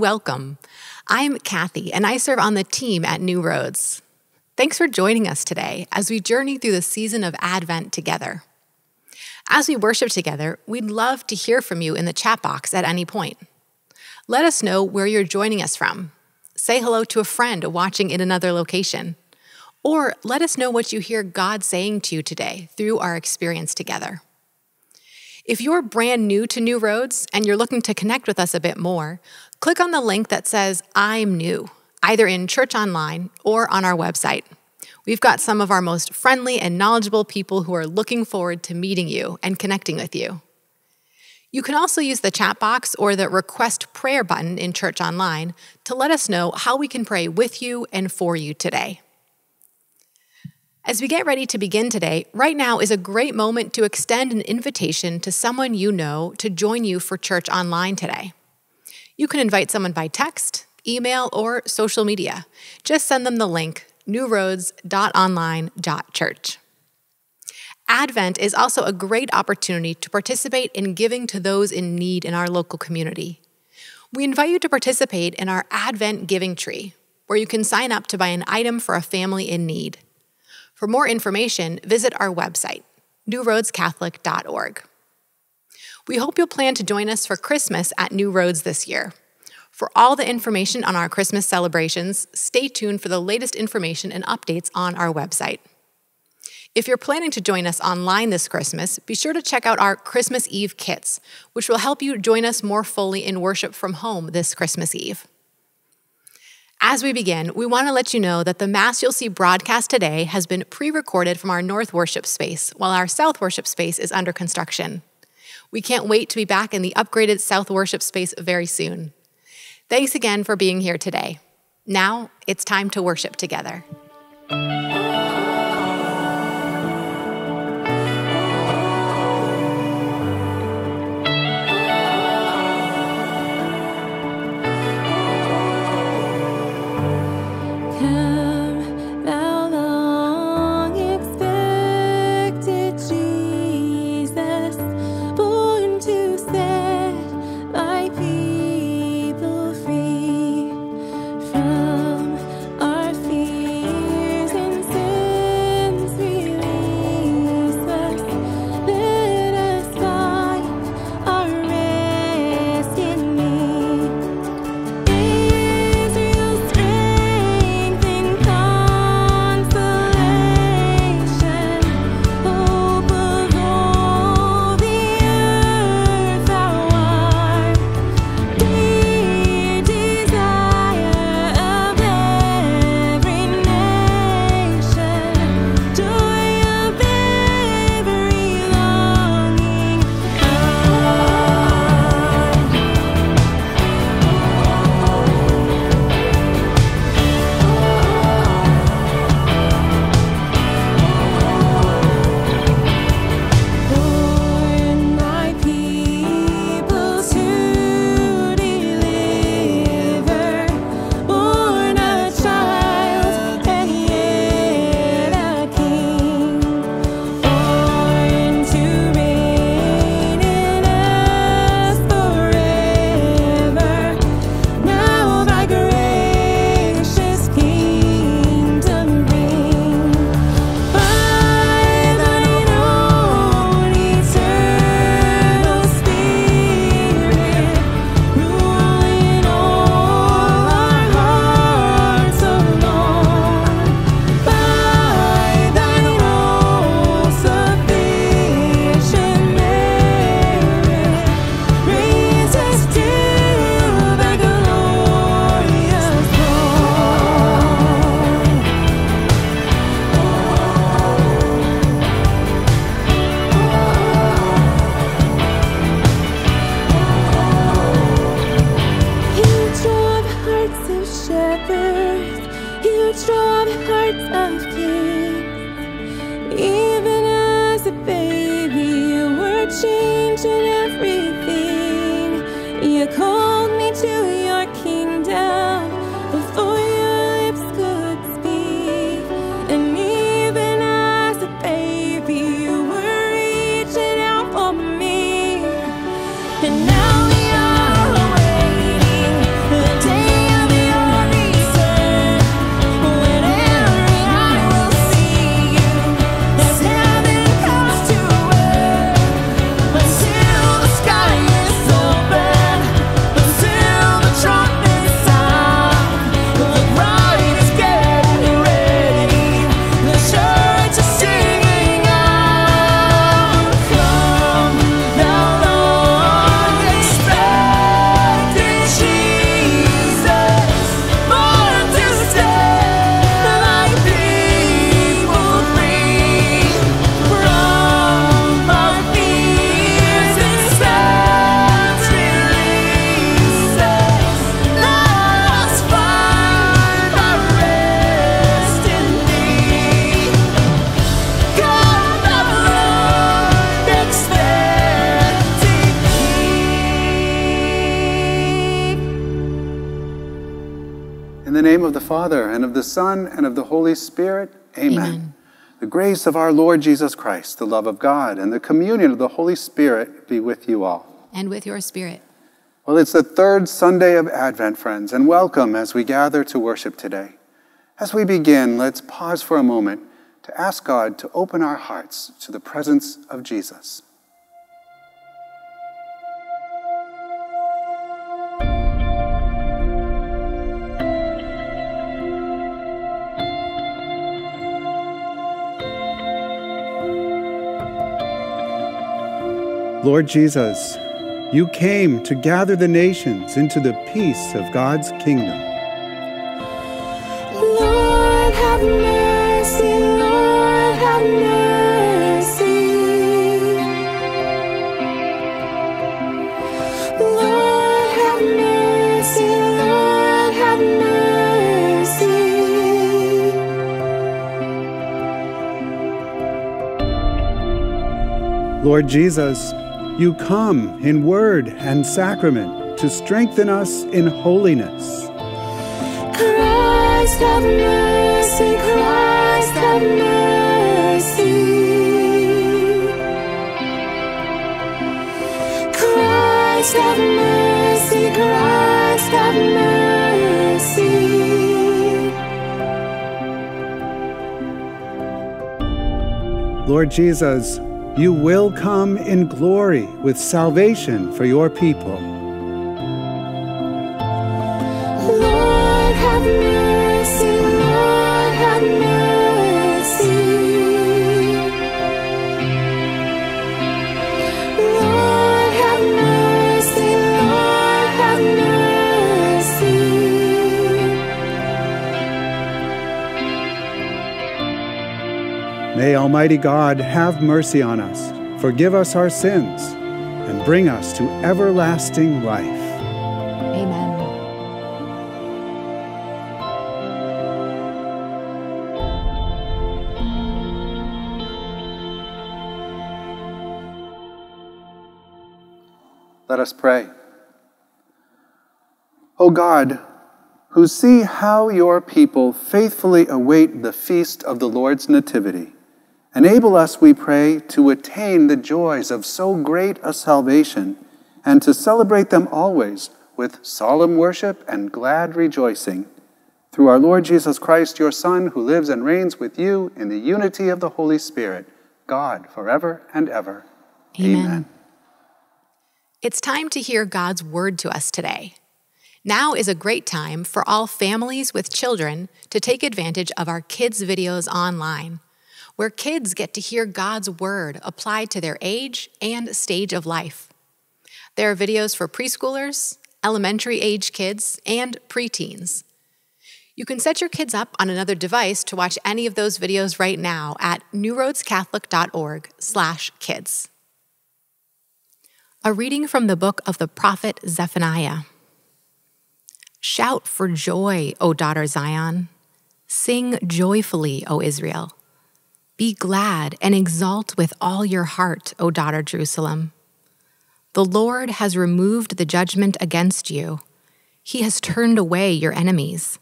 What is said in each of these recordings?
Welcome. I'm Kathy and I serve on the team at New Roads. Thanks for joining us today as we journey through the season of Advent together. As we worship together, we'd love to hear from you in the chat box at any point. Let us know where you're joining us from. Say hello to a friend watching in another location. Or let us know what you hear God saying to you today through our experience together. If you're brand new to New Roads and you're looking to connect with us a bit more, click on the link that says I'm new, either in Church Online or on our website. We've got some of our most friendly and knowledgeable people who are looking forward to meeting you and connecting with you. You can also use the chat box or the request prayer button in Church Online to let us know how we can pray with you and for you today. As we get ready to begin today, right now is a great moment to extend an invitation to someone you know to join you for church online today. You can invite someone by text, email, or social media. Just send them the link newroads.online.church. Advent is also a great opportunity to participate in giving to those in need in our local community. We invite you to participate in our Advent Giving Tree, where you can sign up to buy an item for a family in need. For more information, visit our website, newroadscatholic.org. We hope you'll plan to join us for Christmas at New Roads this year. For all the information on our Christmas celebrations, stay tuned for the latest information and updates on our website. If you're planning to join us online this Christmas, be sure to check out our Christmas Eve kits, which will help you join us more fully in worship from home this Christmas Eve. As we begin, we want to let you know that the Mass you'll see broadcast today has been pre recorded from our North Worship Space, while our South Worship Space is under construction. We can't wait to be back in the upgraded South Worship Space very soon. Thanks again for being here today. Now it's time to worship together. The Son, and of the Holy Spirit. Amen. Amen. The grace of our Lord Jesus Christ, the love of God, and the communion of the Holy Spirit be with you all. And with your spirit. Well, it's the third Sunday of Advent, friends, and welcome as we gather to worship today. As we begin, let's pause for a moment to ask God to open our hearts to the presence of Jesus. Lord Jesus, you came to gather the nations into the peace of God's kingdom. Lord, have mercy, Lord, have mercy. Lord, have mercy, Lord, have mercy. Lord Jesus, you come in word and sacrament to strengthen us in holiness. Christ have mercy, Christ have mercy. Christ have mercy, Christ have mercy. Lord Jesus, you will come in glory with salvation for your people. May Almighty God have mercy on us, forgive us our sins, and bring us to everlasting life. Amen. Let us pray. O God, who see how your people faithfully await the feast of the Lord's Nativity, enable us, we pray, to attain the joys of so great a salvation and to celebrate them always with solemn worship and glad rejoicing. Through our Lord Jesus Christ, your Son, who lives and reigns with you in the unity of the Holy Spirit, God, forever and ever. Amen. Amen. It's time to hear God's word to us today. Now is a great time for all families with children to take advantage of our kids' videos online, where kids get to hear God's word applied to their age and stage of life. There are videos for preschoolers, elementary age kids, and preteens. You can set your kids up on another device to watch any of those videos right now at newroadscatholic.org/kids. A reading from the book of the prophet Zephaniah. Shout for joy, O daughter Zion. Sing joyfully, O Israel. Be glad and exult with all your heart, O daughter Jerusalem. The Lord has removed the judgment against you. He has turned away your enemies.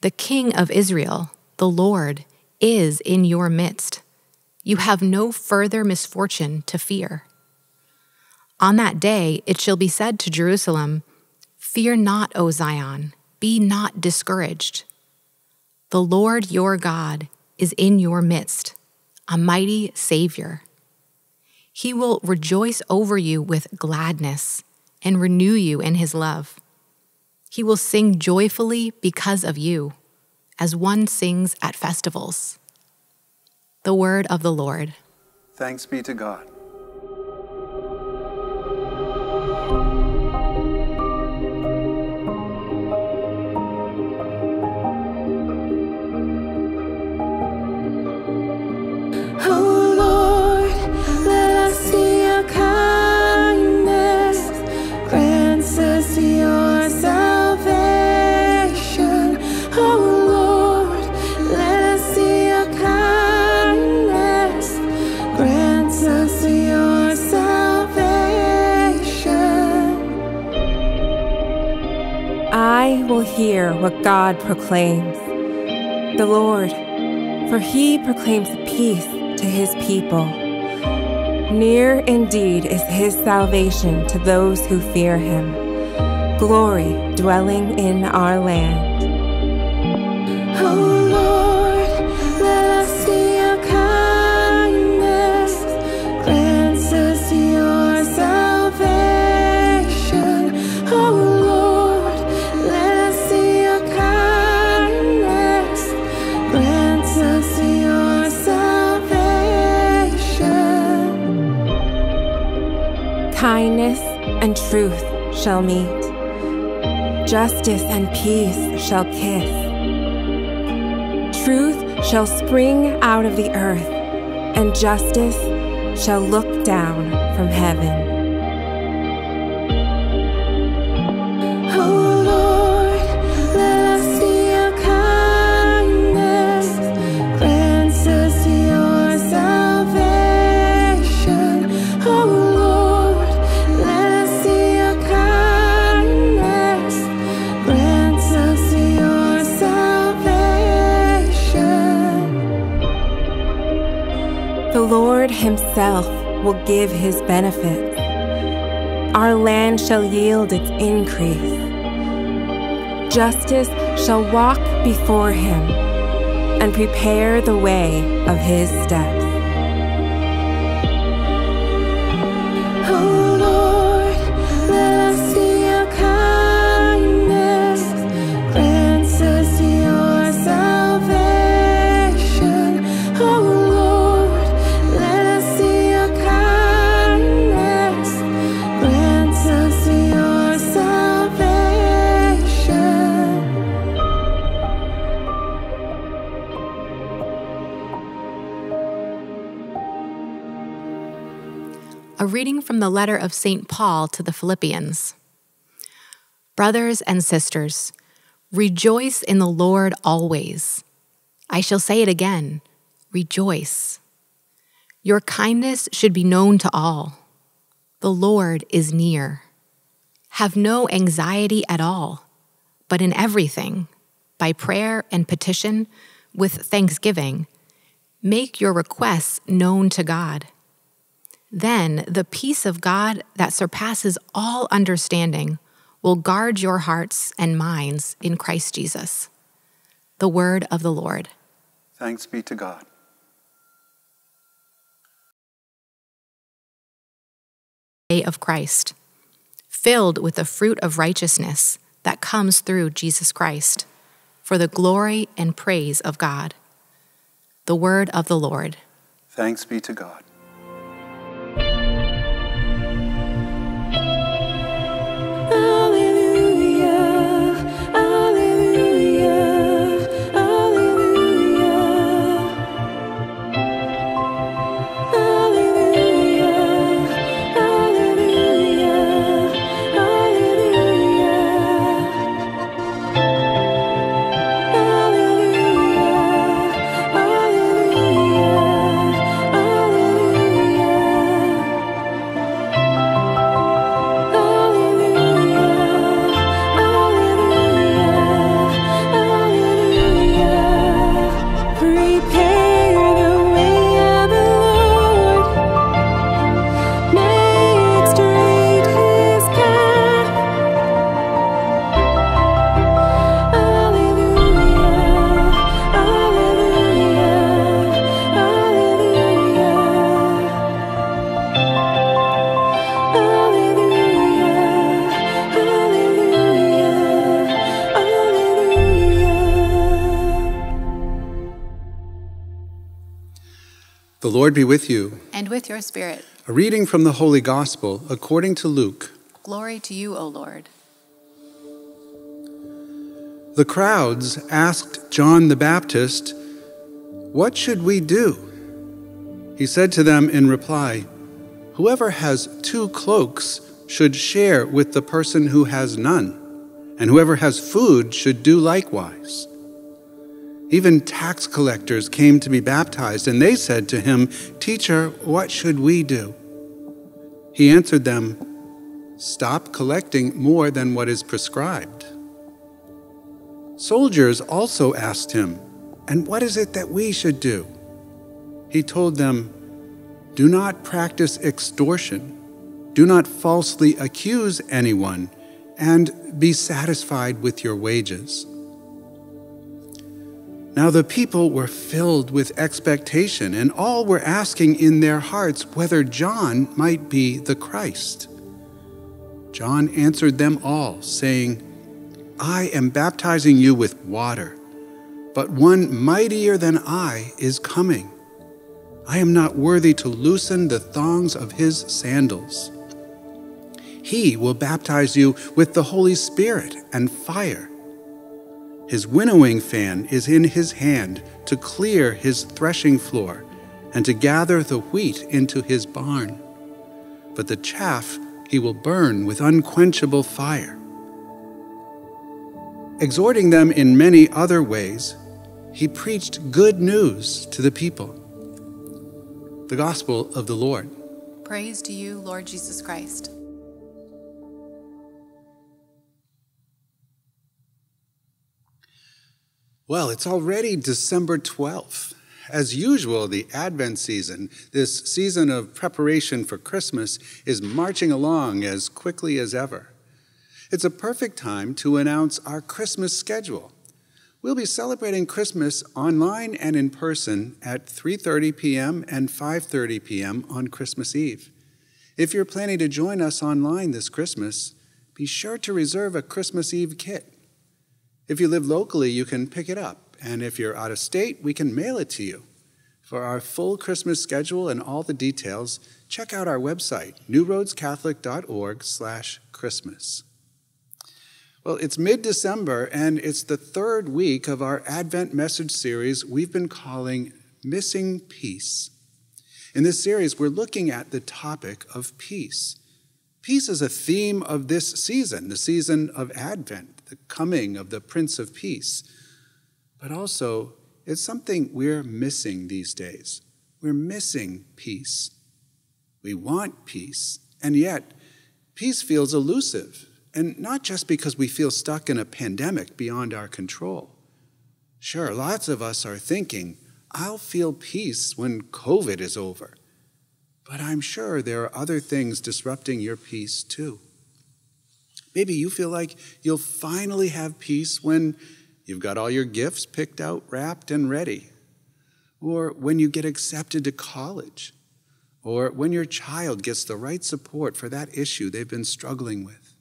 The King of Israel, the Lord, is in your midst. You have no further misfortune to fear. On that day it shall be said to Jerusalem, Fear not, O Zion, be not discouraged. The Lord your God is in your midst, a mighty Savior. He will rejoice over you with gladness and renew you in his love. He will sing joyfully because of you, as one sings at festivals. The word of the Lord. Thanks be to God. Hear what God proclaims. The Lord, for he proclaims peace to his people. Near indeed is his salvation to those who fear him. Glory dwelling in our land. Kindness and truth shall meet. Justice and peace shall kiss. Truth shall spring out of the earth, and justice shall look down from heaven. Himself will give His benefits. Our land shall yield its increase. Justice shall walk before Him and prepare the way of His steps. Letter of St. Paul to the Philippians. Brothers and sisters, rejoice in the Lord always. I shall say it again rejoice. Your kindness should be known to all. The Lord is near. Have no anxiety at all, but in everything, by prayer and petition, with thanksgiving, make your requests known to God. Then the peace of God that surpasses all understanding will guard your hearts and minds in Christ Jesus. The word of the Lord. Thanks be to God. Day of Christ, filled with the fruit of righteousness that comes through Jesus Christ, for the glory and praise of God. The word of the Lord. Thanks be to God. The Lord be with you. And with your spirit, A reading from the Holy Gospel according to Luke. glory to you, O Lord. The crowds asked John the Baptist, What should we do? He said to them in reply, Whoever has two cloaks should share with the person who has none, and whoever has food should do likewise. Even tax collectors came to be baptized, and they said to him, Teacher, what should we do? He answered them, Stop collecting more than what is prescribed. Soldiers also asked him, And what is it that we should do? He told them, Do not practice extortion, do not falsely accuse anyone, and be satisfied with your wages. Now the people were filled with expectation, and all were asking in their hearts whether John might be the Christ. John answered them all, saying, I am baptizing you with water, but one mightier than I is coming. I am not worthy to loosen the thongs of his sandals. He will baptize you with the Holy Spirit and fire. His winnowing fan is in his hand to clear his threshing floor and to gather the wheat into his barn. But the chaff he will burn with unquenchable fire. Exhorting them in many other ways, he preached good news to the people. The Gospel of the Lord. Praise to you, Lord Jesus Christ. Well, it's already December 12th. As usual, the Advent season, this season of preparation for Christmas, is marching along as quickly as ever. It's a perfect time to announce our Christmas schedule. We'll be celebrating Christmas online and in person at 3:30 p.m. and 5:30 p.m. on Christmas Eve. If you're planning to join us online this Christmas, be sure to reserve a Christmas Eve kit. If you live locally, you can pick it up, and if you're out of state, we can mail it to you. For our full Christmas schedule and all the details, check out our website, newroadscatholic.org slash Christmas. Well, it's mid-December and it's the third week of our Advent message series we've been calling Missing Peace. In this series, we're looking at the topic of peace. Peace is a theme of this season, the season of Advent, the coming of the Prince of Peace. But also, it's something we're missing these days. We're missing peace. We want peace, and yet peace feels elusive, and not just because we feel stuck in a pandemic beyond our control. Sure, lots of us are thinking, I'll feel peace when COVID is over. But I'm sure there are other things disrupting your peace too. Maybe you feel like you'll finally have peace when you've got all your gifts picked out, wrapped, and ready. Or when you get accepted to college. Or when your child gets the right support for that issue they've been struggling with.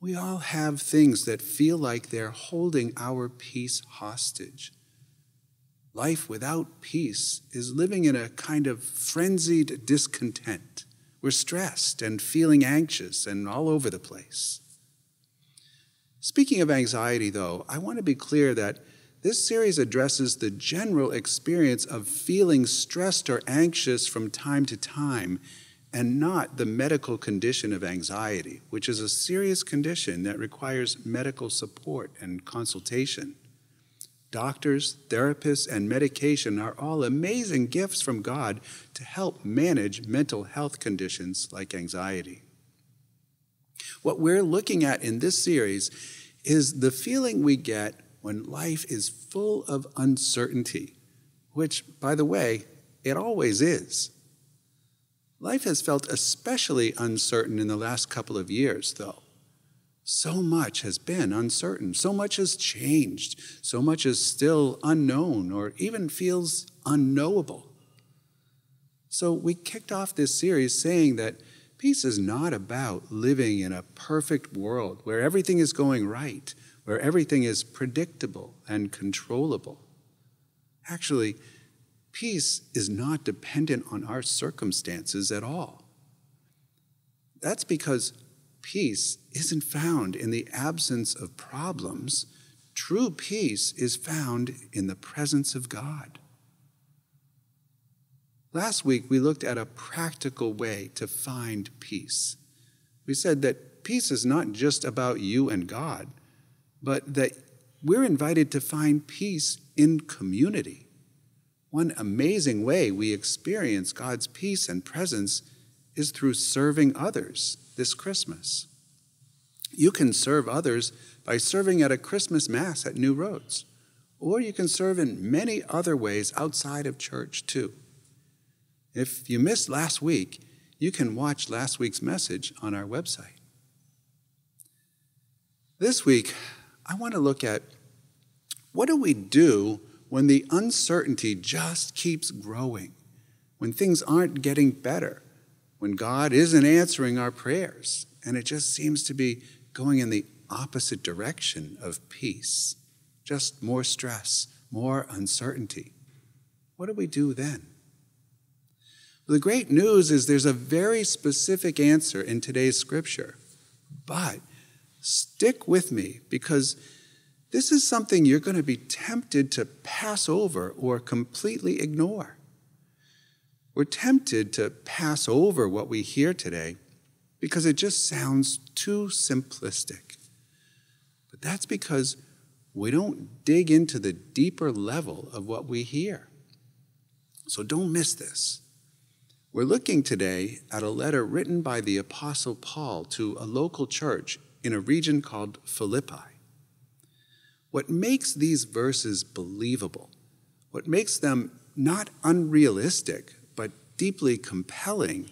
We all have things that feel like they're holding our peace hostage. Life without peace is living in a kind of frenzied discontent. We're stressed and feeling anxious and all over the place. Speaking of anxiety, though, I want to be clear that this series addresses the general experience of feeling stressed or anxious from time to time and not the medical condition of anxiety, which is a serious condition that requires medical support and consultation. Doctors, therapists, and medication are all amazing gifts from God to help manage mental health conditions like anxiety. What we're looking at in this series is the feeling we get when life is full of uncertainty, which, by the way, it always is. Life has felt especially uncertain in the last couple of years, though. So much has been uncertain. So much has changed. So much is still unknown or even feels unknowable. So, we kicked off this series saying that peace is not about living in a perfect world where everything is going right, where everything is predictable and controllable. Actually, peace is not dependent on our circumstances at all. That's because peace isn't found in the absence of problems. True peace is found in the presence of God. Last week, we looked at a practical way to find peace. We said that peace is not just about you and God, but that we're invited to find peace in community. One amazing way we experience God's peace and presence is through serving others this Christmas. You can serve others by serving at a Christmas Mass at New Roads. Or you can serve in many other ways outside of church, too. If you missed last week, you can watch last week's message on our website. This week, I want to look at what do we do when the uncertainty just keeps growing, when things aren't getting better, when God isn't answering our prayers, and it just seems to be going in the opposite direction of peace, just more stress, more uncertainty. What do we do then? The great news is there's a very specific answer in today's scripture. But stick with me because this is something you're going to be tempted to pass over or completely ignore. We're tempted to pass over what we hear today because it just sounds too simplistic. But that's because we don't dig into the deeper level of what we hear. So don't miss this. We're looking today at a letter written by the Apostle Paul to a local church in a region called Philippi. What makes these verses believable, what makes them not unrealistic, deeply compelling,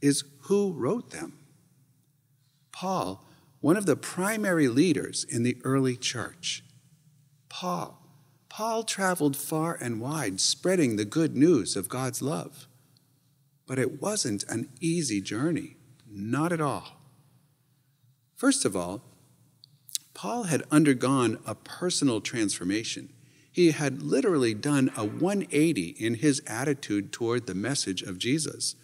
is who wrote them. Paul, one of the primary leaders in the early church. Paul. Paul traveled far and wide spreading the good news of God's love. But it wasn't an easy journey, not at all. First of all, Paul had undergone a personal transformation. He had literally done a 180 in his attitude toward the message of Jesus,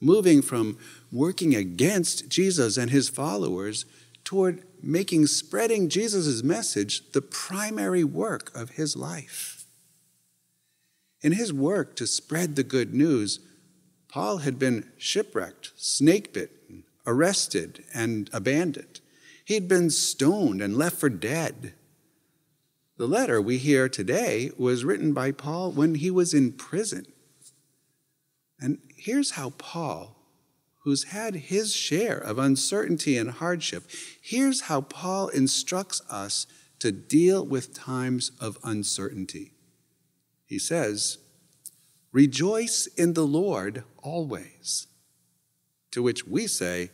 moving from working against Jesus and his followers toward making spreading Jesus' message the primary work of his life. In his work to spread the good news, Paul had been shipwrecked, snake bitten, arrested, and abandoned. He'd been stoned and left for dead. The letter we hear today was written by Paul when he was in prison. And here's how Paul, who's had his share of uncertainty and hardship, here's how Paul instructs us to deal with times of uncertainty. He says, Rejoice in the Lord always. To which we say,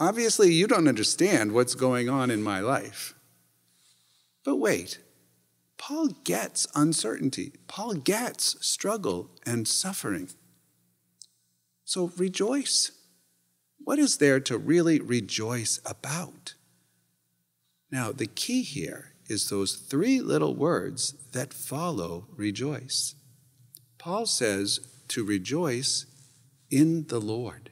Obviously, you don't understand what's going on in my life. But wait, Paul gets uncertainty, Paul gets struggle and suffering. So rejoice. What is there to really rejoice about? Now, the key here is those three little words that follow rejoice. Paul says to rejoice in the Lord.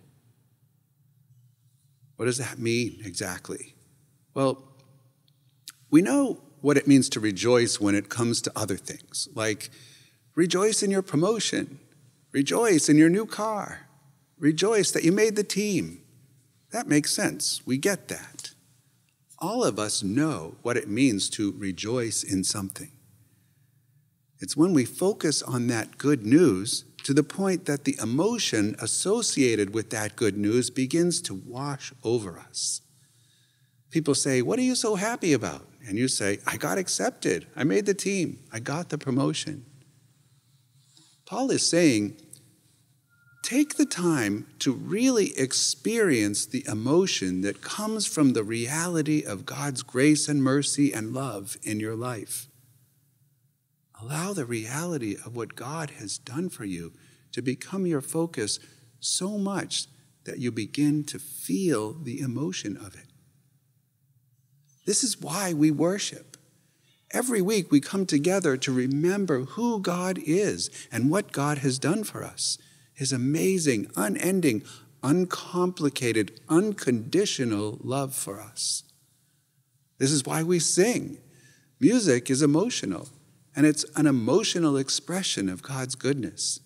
What does that mean exactly? Well, we know what it means to rejoice when it comes to other things, like rejoice in your promotion, rejoice in your new car, rejoice that you made the team. That makes sense. We get that. All of us know what it means to rejoice in something. It's when we focus on that good news to the point that the emotion associated with that good news begins to wash over us. People say, What are you so happy about? And you say, I got accepted. I made the team. I got the promotion. Paul is saying, Take the time to really experience the emotion that comes from the reality of God's grace and mercy and love in your life. Allow the reality of what God has done for you to become your focus so much that you begin to feel the emotion of it. This is why we worship. Every week we come together to remember who God is and what God has done for us. His amazing, unending, uncomplicated, unconditional love for us. This is why we sing. Music is emotional and it's an emotional expression of God's goodness.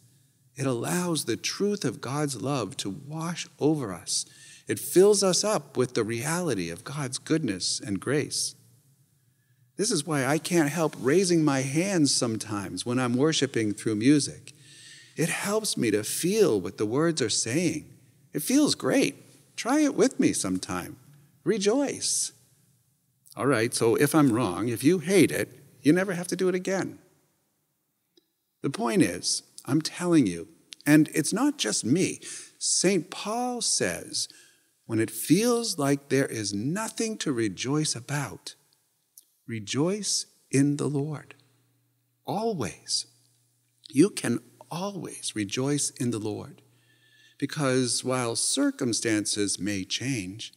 It allows the truth of God's love to wash over us. It fills us up with the reality of God's goodness and grace. This is why I can't help raising my hands sometimes when I'm worshiping through music. It helps me to feel what the words are saying. It feels great. Try it with me sometime. Rejoice. All right, so if I'm wrong, if you hate it, you never have to do it again. The point is, I'm telling you, and it's not just me. St. Paul says, when it feels like there is nothing to rejoice about, rejoice in the Lord. Always. You can always rejoice in the Lord. Because while circumstances may change,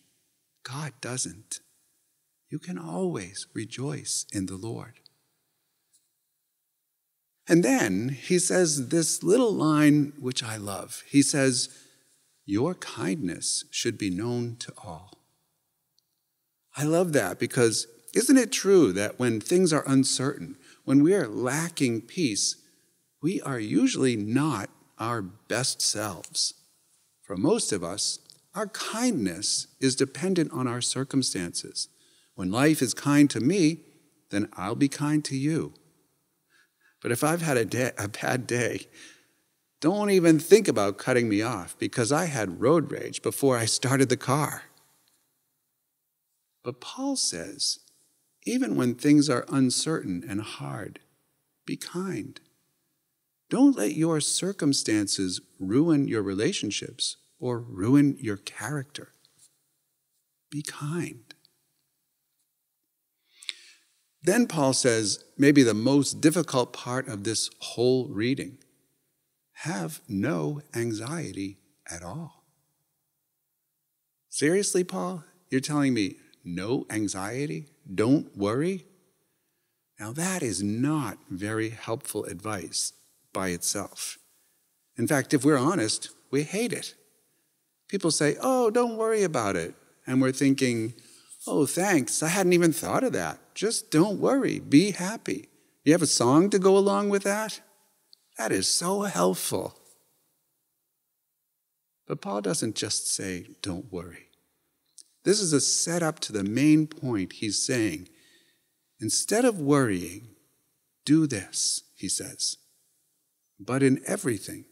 God doesn't. You can always rejoice in the Lord. And then he says this little line, which I love. He says, Your kindness should be known to all. I love that because isn't it true that when things are uncertain, when we are lacking peace, we are usually not our best selves? For most of us, our kindness is dependent on our circumstances. When life is kind to me, then I'll be kind to you. But if I've had a, day, a bad day, don't even think about cutting me off because I had road rage before I started the car. But Paul says, even when things are uncertain and hard, be kind. Don't let your circumstances ruin your relationships or ruin your character. Be kind. Then Paul says, maybe the most difficult part of this whole reading have no anxiety at all. Seriously, Paul? You're telling me no anxiety? Don't worry? Now, that is not very helpful advice by itself. In fact, if we're honest, we hate it. People say, Oh, don't worry about it. And we're thinking, Oh, thanks. I hadn't even thought of that. Just don't worry. Be happy. You have a song to go along with that? That is so helpful. But Paul doesn't just say, don't worry. This is a setup to the main point he's saying. Instead of worrying, do this, he says. But in everything,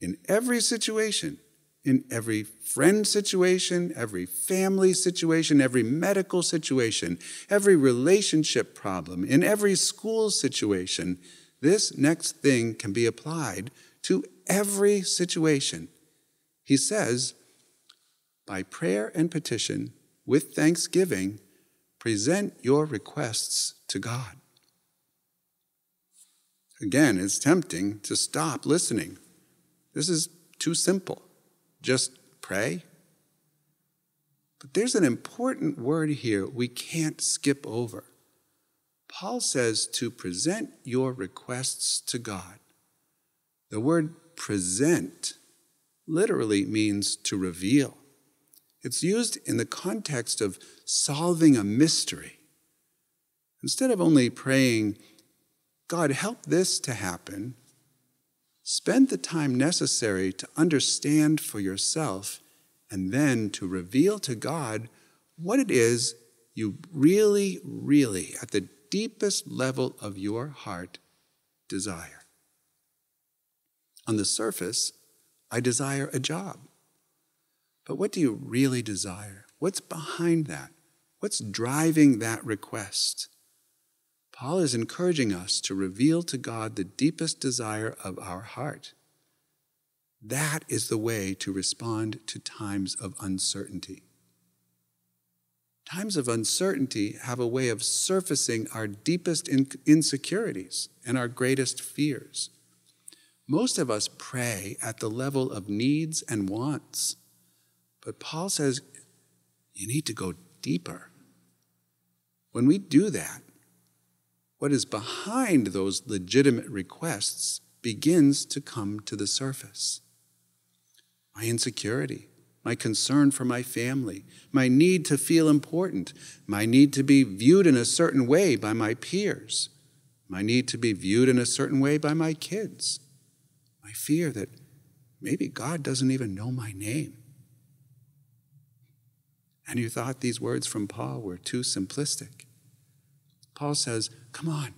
in every situation, in every friend situation, every family situation, every medical situation, every relationship problem, in every school situation, this next thing can be applied to every situation. He says, by prayer and petition, with thanksgiving, present your requests to God. Again, it's tempting to stop listening. This is too simple just pray. But there's an important word here we can't skip over. Paul says to present your requests to God. The word present literally means to reveal. It's used in the context of solving a mystery. Instead of only praying, God, help this to happen, Spend the time necessary to understand for yourself and then to reveal to God what it is you really, really, at the deepest level of your heart, desire. On the surface, I desire a job. But what do you really desire? What's behind that? What's driving that request? Paul is encouraging us to reveal to God the deepest desire of our heart. That is the way to respond to times of uncertainty. Times of uncertainty have a way of surfacing our deepest insecurities and our greatest fears. Most of us pray at the level of needs and wants, but Paul says you need to go deeper. When we do that, what is behind those legitimate requests begins to come to the surface. My insecurity, my concern for my family, my need to feel important, my need to be viewed in a certain way by my peers, my need to be viewed in a certain way by my kids, my fear that maybe God doesn't even know my name. And you thought these words from Paul were too simplistic. Paul says, Come on,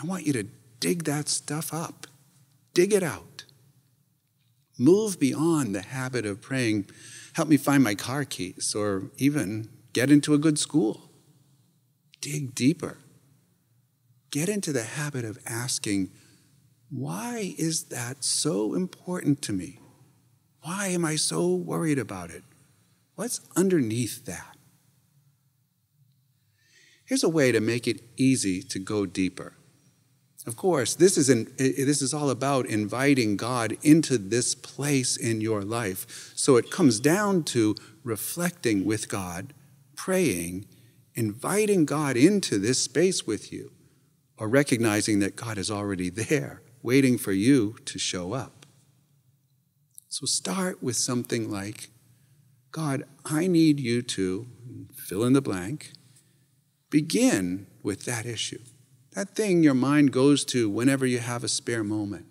I want you to dig that stuff up, dig it out. Move beyond the habit of praying, Help me find my car keys, or even get into a good school. Dig deeper. Get into the habit of asking, why is that so important to me? Why am I so worried about it? What's underneath that? Here's a way to make it easy to go deeper. Of course, this is, an, this is all about inviting God into this place in your life. So it comes down to reflecting with God, praying, inviting God into this space with you, or recognizing that God is already there, waiting for you to show up. So start with something like God, I need you to fill in the blank. Begin with that issue. That thing your mind goes to whenever you have a spare moment.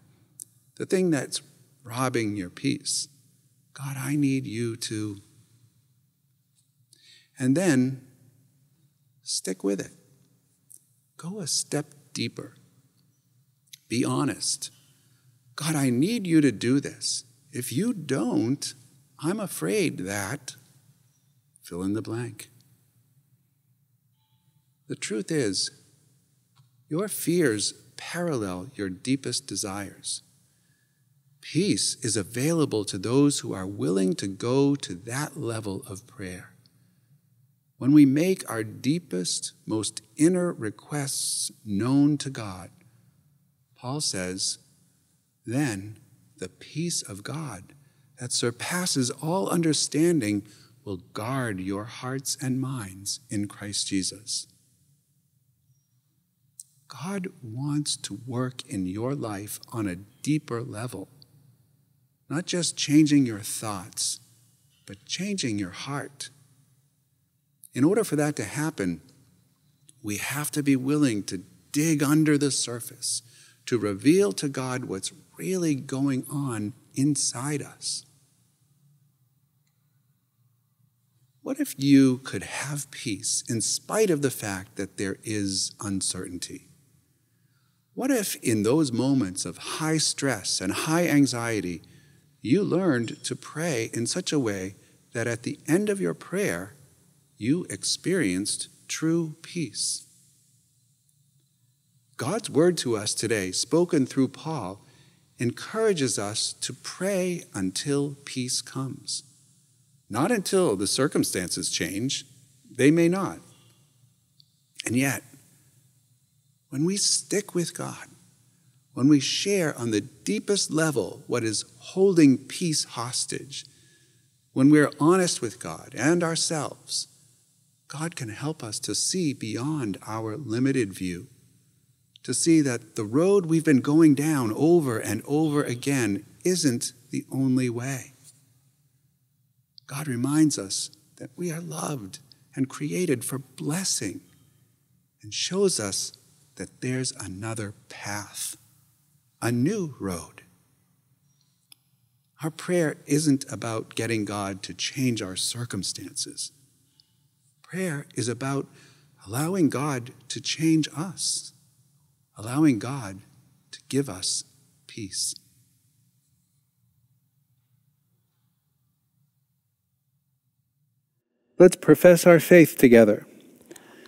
The thing that's robbing your peace. God, I need you to. And then stick with it. Go a step deeper. Be honest. God, I need you to do this. If you don't, I'm afraid that fill in the blank. The truth is, your fears parallel your deepest desires. Peace is available to those who are willing to go to that level of prayer. When we make our deepest, most inner requests known to God, Paul says, then the peace of God that surpasses all understanding will guard your hearts and minds in Christ Jesus. God wants to work in your life on a deeper level, not just changing your thoughts, but changing your heart. In order for that to happen, we have to be willing to dig under the surface, to reveal to God what's really going on inside us. What if you could have peace in spite of the fact that there is uncertainty? What if, in those moments of high stress and high anxiety, you learned to pray in such a way that at the end of your prayer, you experienced true peace? God's word to us today, spoken through Paul, encourages us to pray until peace comes. Not until the circumstances change, they may not. And yet, when we stick with God, when we share on the deepest level what is holding peace hostage, when we're honest with God and ourselves, God can help us to see beyond our limited view, to see that the road we've been going down over and over again isn't the only way. God reminds us that we are loved and created for blessing and shows us that there's another path, a new road. Our prayer isn't about getting God to change our circumstances. Prayer is about allowing God to change us, allowing God to give us peace. Let's profess our faith together.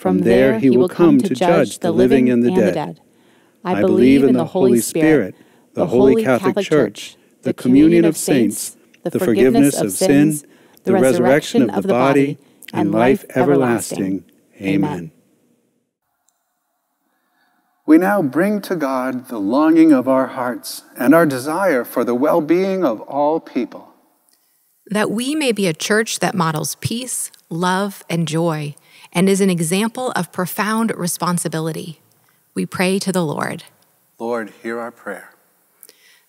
From there he will come to judge the living and the dead. I believe in the Holy Spirit, the Holy Catholic Church, the communion of saints, the forgiveness of sins, the resurrection of the body, and life everlasting. Amen. We now bring to God the longing of our hearts and our desire for the well being of all people. That we may be a church that models peace, love, and joy and is an example of profound responsibility. We pray to the Lord. Lord, hear our prayer.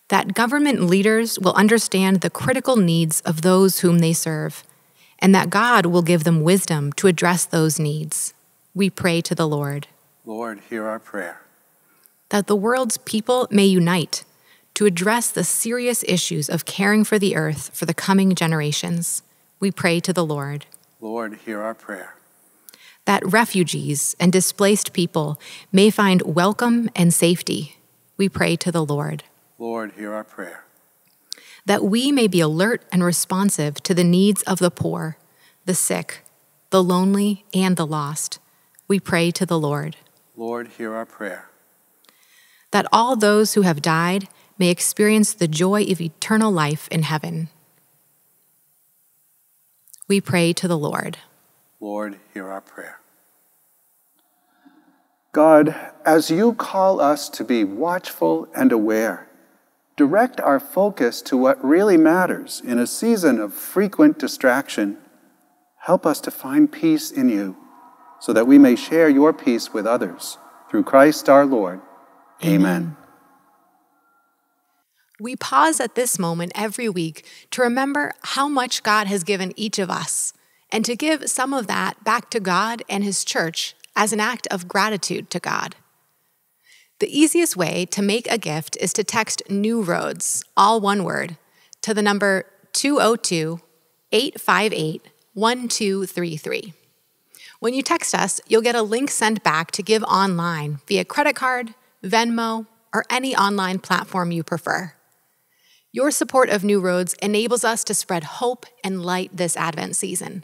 That government leaders will understand the critical needs of those whom they serve, and that God will give them wisdom to address those needs. we pray to the Lord. Lord, hear our prayer. That the world's people may unite to address the serious issues of caring for the earth for the coming generations, we pray to the Lord. Lord, hear our prayer. That refugees and displaced people may find welcome and safety, we pray to the Lord. Lord, hear our prayer. That we may be alert and responsive to the needs of the poor, the sick, the lonely, and the lost, we pray to the Lord. Lord, hear our prayer. That all those who have died may experience the joy of eternal life in heaven. We pray to the Lord. Lord, hear our prayer. God, as you call us to be watchful and aware, direct our focus to what really matters in a season of frequent distraction. Help us to find peace in you so that we may share your peace with others. Through Christ our Lord. Amen. Amen. We pause at this moment every week to remember how much God has given each of us and to give some of that back to God and His church as an act of gratitude to God. The easiest way to make a gift is to text New Roads, all one word, to the number 202 858 1233. When you text us, you'll get a link sent back to give online via credit card, Venmo, or any online platform you prefer. Your support of New Roads enables us to spread hope and light this Advent season.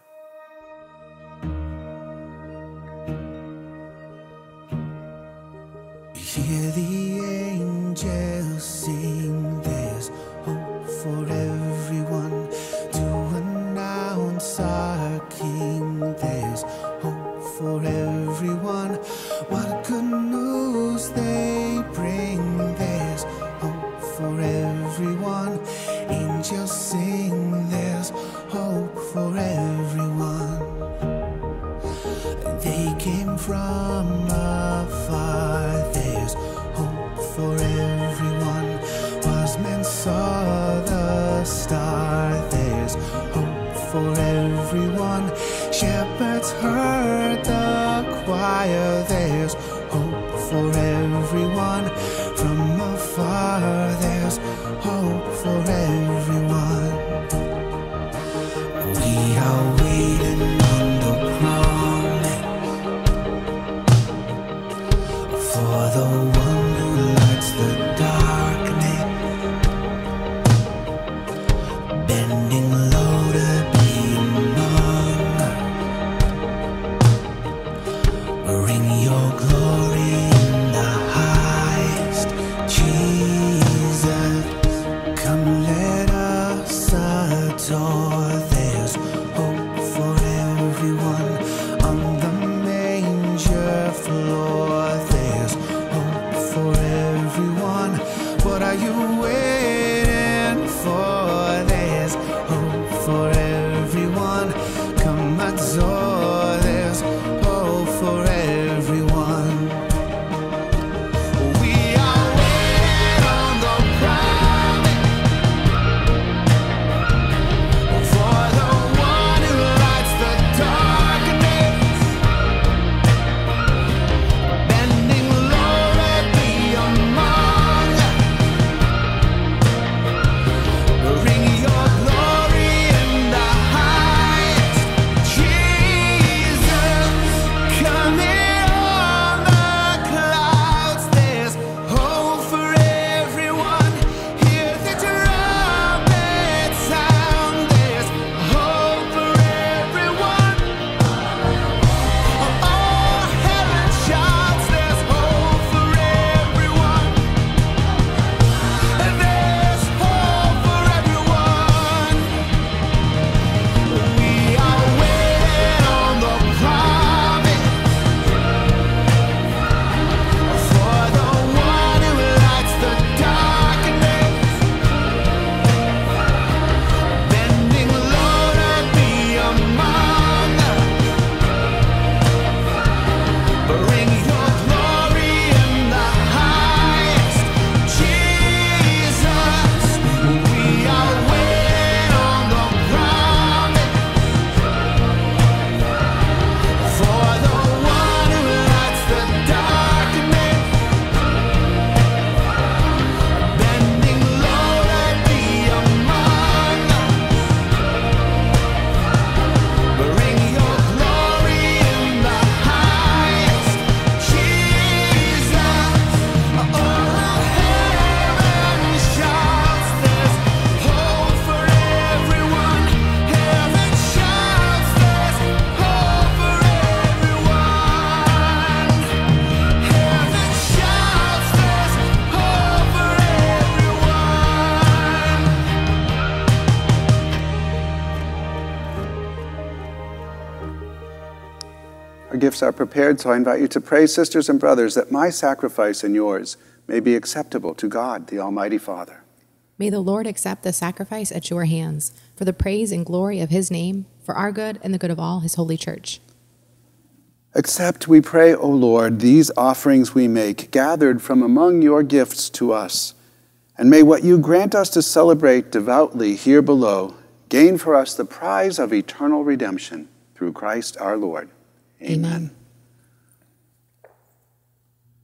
The prepared, so I invite you to pray, sisters and brothers, that my sacrifice and yours may be acceptable to God, the Almighty Father. May the Lord accept the sacrifice at your hands for the praise and glory of his name, for our good and the good of all his holy church. Accept, we pray, O Lord, these offerings we make, gathered from among your gifts to us. And may what you grant us to celebrate devoutly here below gain for us the prize of eternal redemption through Christ our Lord. Amen. Amen.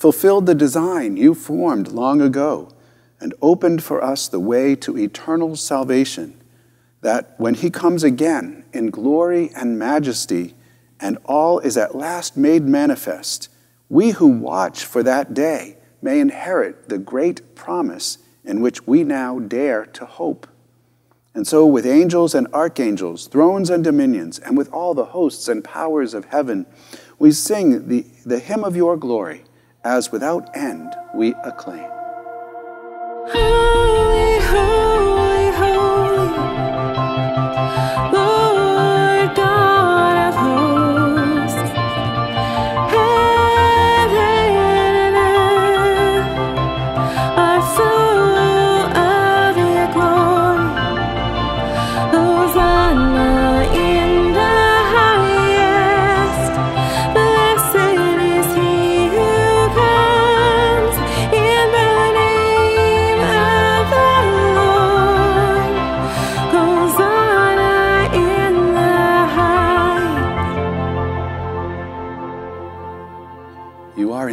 fulfilled the design you formed long ago, and opened for us the way to eternal salvation that when he comes again in glory and majesty, and all is at last made manifest, we who watch for that day may inherit the great promise in which we now dare to hope. And so, with angels and archangels, thrones and dominions, and with all the hosts and powers of heaven, we sing the, the hymn of your glory, as without end we acclaim.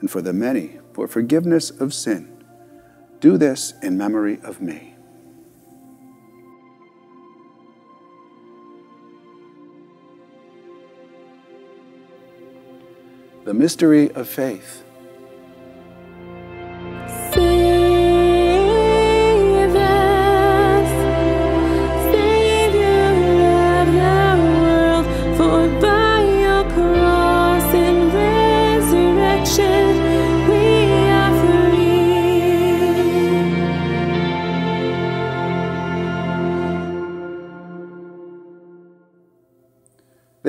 and for the many for forgiveness of sin. Do this in memory of me. The mystery of faith.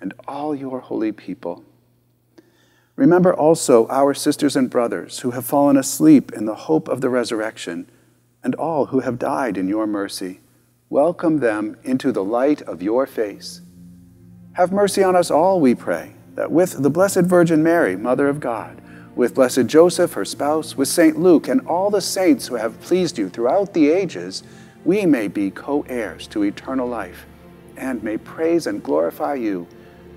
and all your holy people. Remember also our sisters and brothers who have fallen asleep in the hope of the resurrection, and all who have died in your mercy. Welcome them into the light of your face. Have mercy on us all, we pray, that with the Blessed Virgin Mary, Mother of God, with Blessed Joseph, her spouse, with Saint Luke, and all the saints who have pleased you throughout the ages, we may be co heirs to eternal life and may praise and glorify you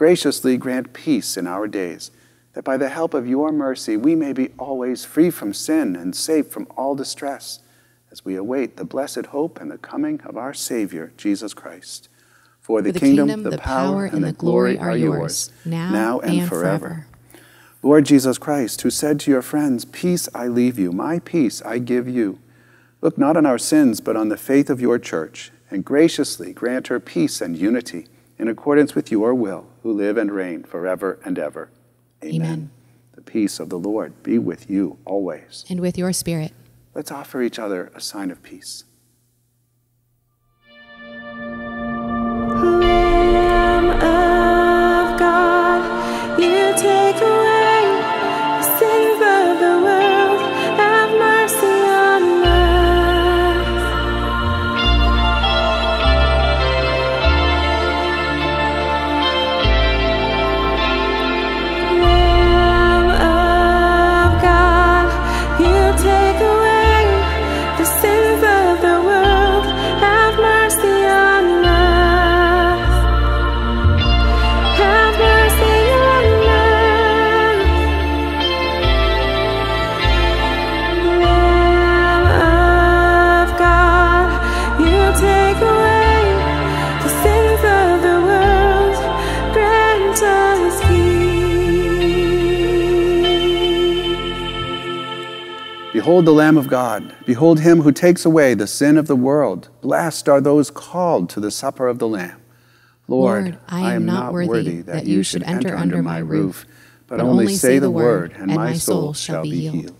Graciously grant peace in our days, that by the help of your mercy we may be always free from sin and safe from all distress, as we await the blessed hope and the coming of our Savior, Jesus Christ. For the, For kingdom, the power, and the glory are yours, now and forever. Lord Jesus Christ, who said to your friends, Peace I leave you, my peace I give you, look not on our sins, but on the faith of your church, and graciously grant her peace and unity in accordance with your will, who live and reign forever and ever. Amen. The peace of the Lord be with you always. And with your spirit. Let's offer each other a sign of peace. Lamb of God, you take away Behold the Lamb of God. Behold him who takes away the sin of the world. Blessed are those called to the supper of the Lamb. Lord, I am not worthy that you should enter under my roof, but only say the word, and my soul shall be healed.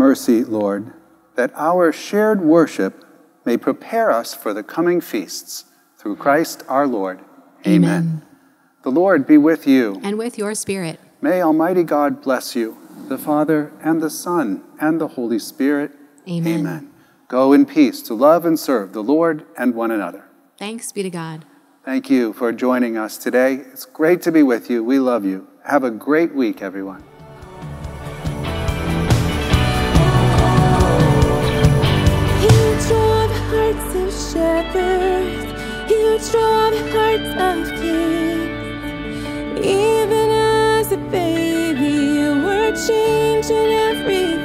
Mercy, Lord, that our shared worship may prepare us for the coming feasts. Through Christ our Lord. Amen. The Lord be with you. And with your spirit. May Almighty God bless you, the Father, and the Son, and the Holy Spirit. Amen. Go in peace to love and serve the Lord and one another. Thanks be to God. Thank you for joining us today. It's great to be with you. We love you. Have a great week, everyone. Shepherds. You draw the hearts of kings. Even as a baby, you were changing everything.